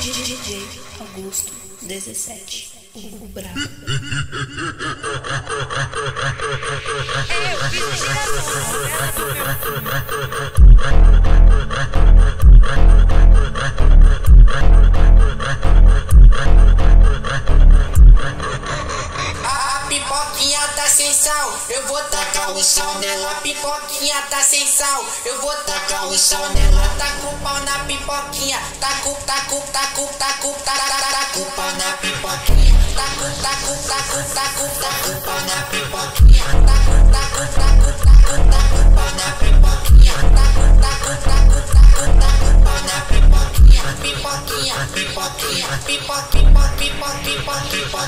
DJ Augusto 17. O brabo. Eu fiz sal, eu vou tacar o sal nela. Pipoquinha tá sem sal, eu vou tacar o sal nela. Tá com pau na pipoquinha, tá com, tá com, tá com, tá com, tá, tá, tá, tá com pau na pipoquinha. Tá com, tá com, tá com, tá com, tá com pau na pipoquinha. Tá com, tá com, tá com, tá com, tá com pau na pipoquinha. Tá com, tá com, tá com, tá com, tá com pau na pipoquinha. Pipoquinha, pipoquinha, pipoquinha, pipoquinha, pipoquinha, pipoquinha,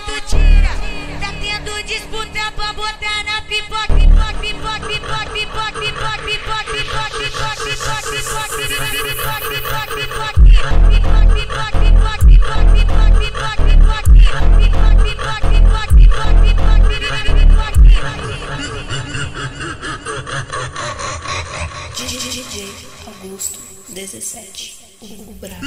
outro tira. Tá tendo disputa pra botar na pipoca, pipoca, pipoca, pipoca, pipoca, pipoca, pipoca, pipoca, pipoca, pipoca, pipoca, pipoca, pipoca, pipoca, DJ Augusto 17. O brabo.